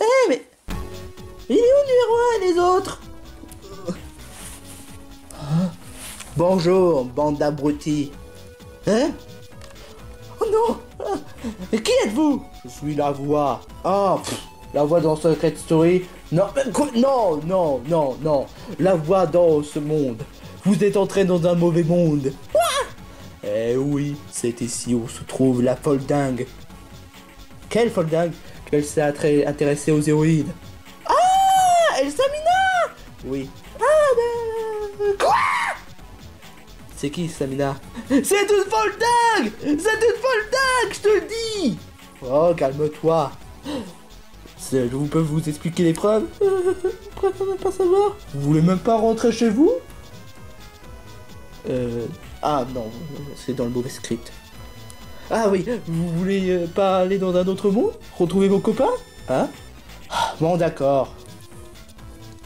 Eh mais... Il est où le numéro 1 et les autres? Bonjour, bande d'abrutis. Hein? Oh non Mais qui êtes-vous? Je suis la voix. Ah, la voix dans Secret Story Non, non, non, non, non. La voix dans ce monde. Vous êtes entré dans un mauvais monde. Eh oui, c'est ici où se trouve la folle dingue. Quelle folle dingue qu'elle s'est intéressée aux héroïdes. Ah Elsamina Oui. Ah ben... Quoi? C'est qui Samina? C'est une folle dingue C'est une folle dingue, je te le dis Oh, calme-toi. Je vous peux vous expliquer les preuves? Préfère ne pas savoir? Vous voulez même pas rentrer chez vous? Euh... Ah non, c'est dans le mauvais script. Ah oui, vous voulez euh, pas aller dans un autre monde? Retrouver vos copains? Hein? Ah, Bon d'accord.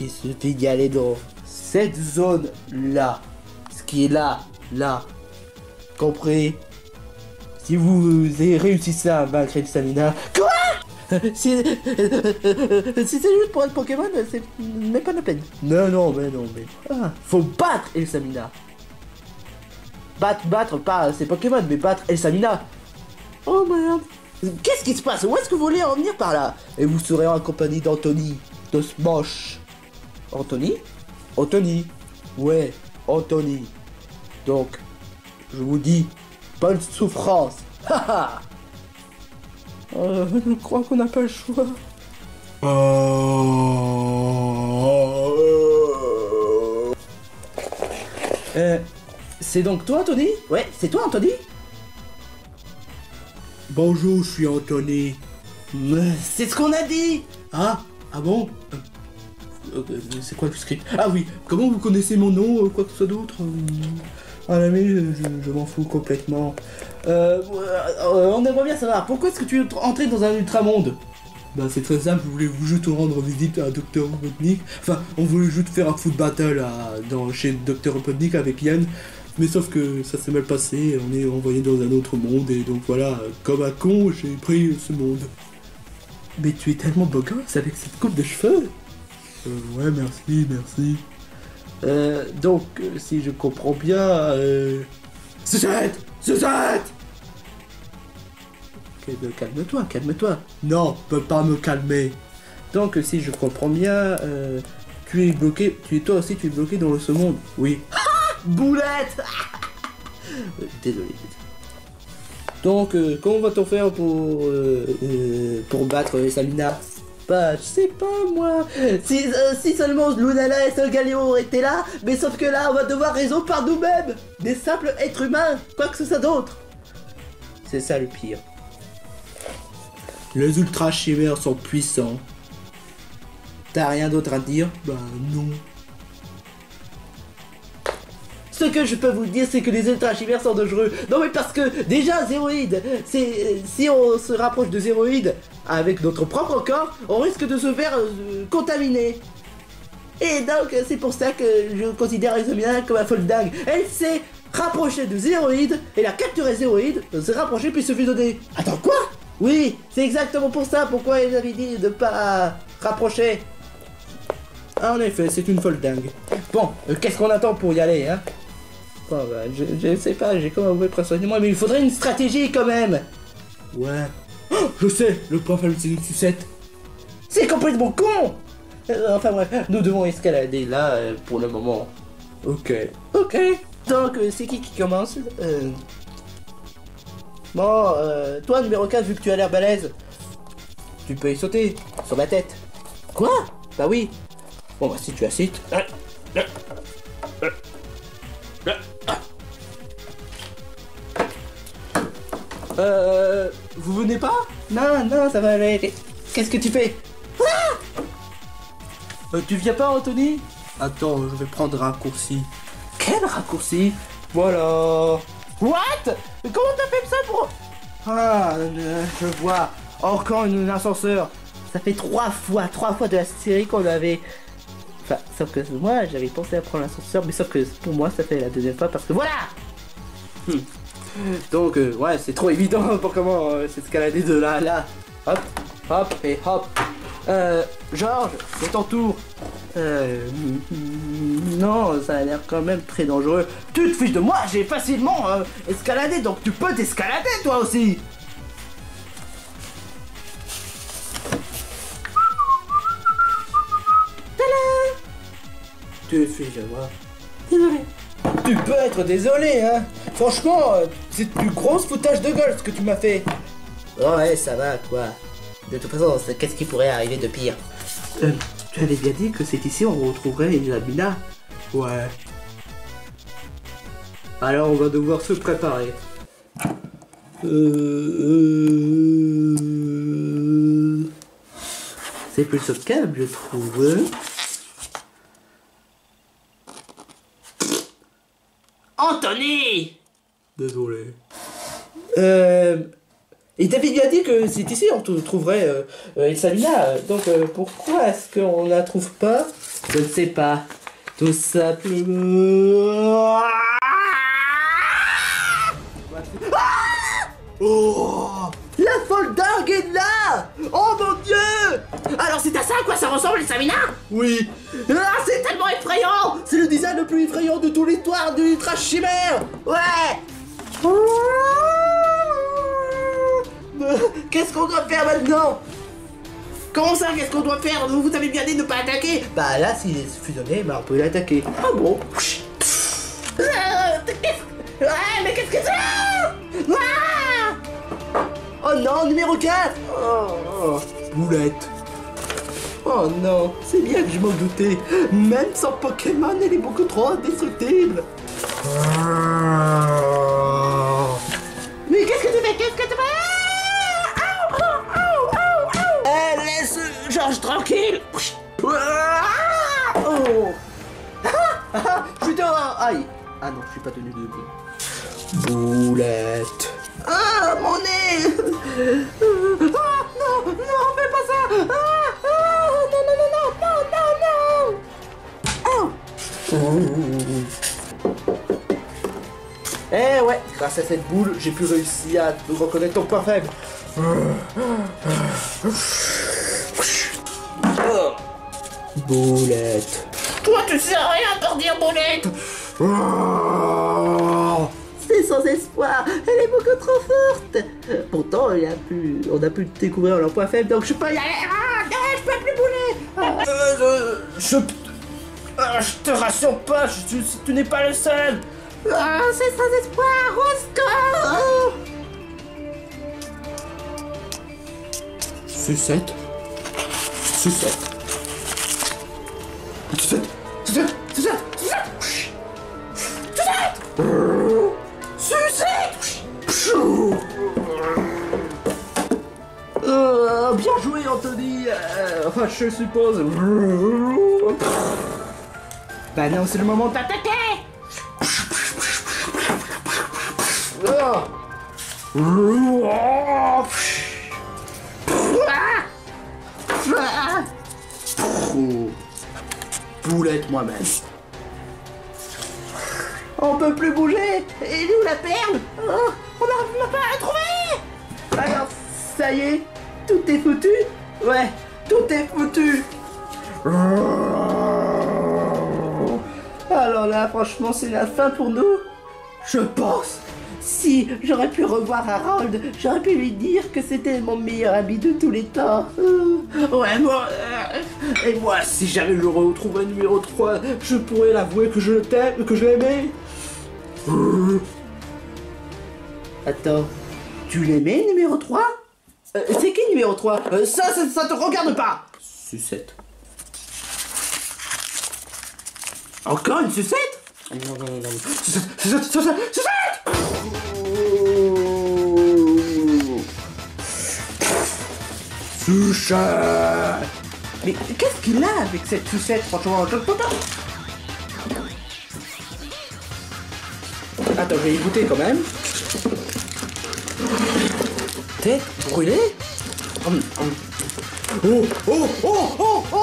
Il suffit d'y aller dans cette zone-là. Ce qui est là, là. Compris? Si vous réussissez à vaincre Samina... Quoi? Si, si c'est juste pour être Pokémon, c'est même pas la peine. Non, non, mais non, mais... Ah, faut battre Elsamina. Battre, battre, pas ces Pokémon, mais battre Elsamina. Oh merde. Qu'est-ce qui se passe? Où est-ce que vous voulez en venir par là? Et vous serez en compagnie d'Anthony, de Smosh. Anthony? Anthony. Ouais, Anthony. Donc, je vous dis, bonne souffrance. Haha. euh, je crois qu'on n'a pas le choix. Euh, c'est donc toi, Anthony Ouais, c'est toi, Anthony? Bonjour, je suis Anthony. C'est ce qu'on a dit Ah Ah bon? Euh, euh, C'est quoi le script? Ah oui, comment vous connaissez mon nom, euh, quoi que ce soit d'autre? Euh, Ah mais je, je- je m'en fous complètement. Euh, euh, on aimerait bien savoir, pourquoi est-ce que tu es entré dans un ultramonde? Bah c'est très simple, je voulais juste rendre visite à Dr. Robotnik. Enfin, on voulait juste faire un foot battle à- dans, chez Dr. Robotnik avec Yann. Mais sauf que ça s'est mal passé, on est envoyé dans un autre monde et donc voilà, comme un con, j'ai pris ce monde. Mais tu es tellement beau gosse avec cette coupe de cheveux Euh, ouais, merci, merci. Euh, donc, euh, si je comprends bien, euh... Suzette Suzette calme-toi, calme-toi. Non, peux pas me calmer. Donc, si je comprends bien, euh, tu es bloqué, tu toi aussi, tu es bloqué dans ce monde. Oui. Boulette Désolé. Donc, euh, comment va-t-on faire pour, euh, euh, battre Samina Bah, je sais pas moi. Si, si seulement Lunala et Solgaleo étaient là, mais sauf que là, on va devoir résoudre par nous-mêmes. Des simples êtres humains, quoi que ce soit d'autre. C'est ça le pire. Les ultra chimères sont puissants. T'as rien d'autre à dire? Bah non. Ce que je peux vous dire, c'est que les ultra chimères sont dangereux. Non mais parce que déjà Zéroïde, si on se rapproche de Zéroïde avec notre propre corps, on risque de se faire euh, contaminer. Et donc c'est pour ça que je considère Exomina comme un folle dingue. Elle s'est rapprochée de Zéroïde, elle a capturé Zéroïde, s'est rapprochée puis se fusionner. Attends quoi? Oui, c'est exactement pour ça pourquoi elle avait dit de pas rapprocher. En effet, c'est une folle dingue. Bon, euh, qu'est-ce qu'on attend pour y aller, hein? Bah, je, je sais pas, j'ai comme un mauvais pressentiment, mais il faudrait une stratégie quand même Ouais. Oh, je sais, le point faible c'est une sucette. C'est complètement con Euh, Enfin bref, nous devons escalader là euh, pour le moment. Ok. Ok. Donc, euh, c'est qui qui commence Bon, euh, toi numéro 4, vu que tu as l'air balèze, tu peux y sauter sur ma tête. Quoi? Bah oui. Bon bah si tu assistes. Euh... Vous venez pas? Non, non, ça va aller. Qu'est-ce que tu fais? Ah Euh, Tu viens pas, Anthony? Attends, je vais prendre un raccourci. Quel raccourci? Voilà. What? Mais comment t'as fait ça pour... Ah, euh, je vois. Encore un ascenseur. Ça fait trois fois, trois fois de la série qu'on avait... Enfin, sauf que moi, j'avais pensé à prendre l'ascenseur, mais sauf que pour moi, ça fait la deuxième fois parce que voilà Hmm. Donc, euh, ouais, c'est trop évident pour comment euh, s'escalader de là à là. Hop, hop, et hop. Euh, Georges, c'est ton tour. Euh, non, ça a l'air quand même très dangereux. Tu te fiches de moi, j'ai facilement euh, escaladé, donc tu peux t'escalader toi aussi. Tu te fiches de moi. Désolé. Tu peux être désolé, hein. Franchement, euh, c'est du gros foutage de gueule ce que tu m'as fait. Ouais, ça va, quoi. De toute façon, qu'est-ce qui pourrait arriver de pire? Euh, Tu avais bien dit que c'est ici on retrouverait Elamina Ouais. Alors on va devoir se préparer. Euh... euh, C'est plutôt calme, je trouve. Désolé. Euh... Il t'avait bien dit que c'est ici on te trouverait euh, euh, Elsamina, euh, donc euh, pourquoi est-ce qu'on la trouve pas? Je ne sais pas. Tout simplement... c'est à ça à quoi ça ressemble les Samina Oui. Ah c'est tellement effrayant. C'est le design le plus effrayant de toute l'histoire du Ultra Chimère Ouais. Qu'est-ce qu'on doit faire maintenant? Comment ça qu'est-ce qu'on doit faire? Vous vous avez bien dit de ne pas attaquer. Bah là, s'il est fusionné, bah on peut l'attaquer. Ah bon? Euh, Ouais mais qu'est-ce que c'est? Ah Oh non, numéro 4 Oh, oh, boulette. Oh non, c'est bien que je m'en doutais. Même sans Pokémon, elle est beaucoup trop indestructible. Mais qu'est-ce que tu fais? Qu'est-ce que tu fais? Ah. Eh, laisse Georges tranquille Ah Oh Ah, ah, Putain Aïe Ah non, je suis pas tenu debout. Grâce à cette boule, j'ai pu réussir à te reconnaître ton point faible. Oh. Boulette. Toi tu sais rien pour dire boulette Oh. C'est sans espoir, elle est beaucoup trop forte. Pourtant, il a pu, on a pu découvrir leur point faible, donc je peux y aller. Ah non, je peux plus bouler Ah. Euh, je, Ah, je te rassure pas, je- tu, tu n'es pas le seul. Ah, c'est sans espoir, au secours sucette, sucette, sucette, sec. C'est bien joué Anthony. Euh, enfin je suppose. Bah non c'est le moment d'attaquer Boulette moi-même. On peut plus bouger. Et nous la perle Oh, On n'arrive pas à la trouver. Alors, ça y est, tout est foutu. Ouais, tout est foutu. Alors là, franchement, c'est la fin pour nous Je pense si j'aurais pu revoir Harold, j'aurais pu lui dire que c'était mon meilleur ami de tous les temps. Ouais, moi. euh, et moi, si jamais je retrouverais numéro 3, je pourrais l'avouer que je t'aime, que je l'aimais. Attends, tu l'aimais, numéro 3 Euh, C'est qui numéro 3 Euh, ça, ça, ça te regarde pas Sucette. Encore une sucette? Non, non, non, non. Sucette Mais qu'est-ce qu'il a avec cette sucette, franchement je ne. Attends, je vais y goûter quand même. Tête brûlée Hum, hum. Oh, oh, oh,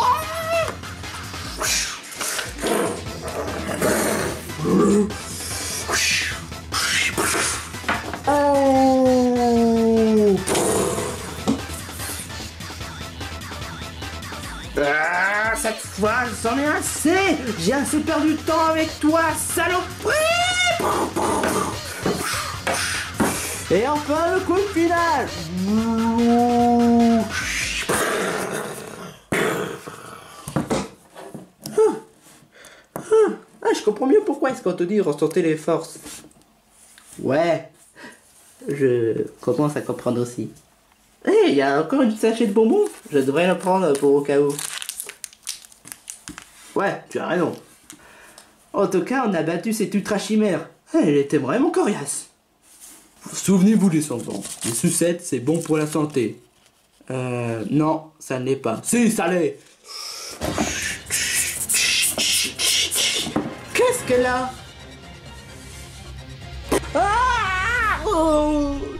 Ah, cette fois, j'en ai assez. J'ai assez perdu de temps avec toi, saloperie. Et enfin, le coup de final comprends mieux pourquoi est-ce qu'on te dit ressortir les forces. Ouais, je commence à comprendre aussi. Hé, il y a encore une sachet de bonbons Je devrais le prendre pour au cas où. Ouais, tu as raison. En tout cas, on a battu cette ultra chimère. Elle était vraiment coriace. Souvenez-vous, descendants, les sucettes, c'est bon pour la santé. Euh, non, ça ne l'est pas. Si, ça l'est Qu'est-ce qu'elle a Ah! Oh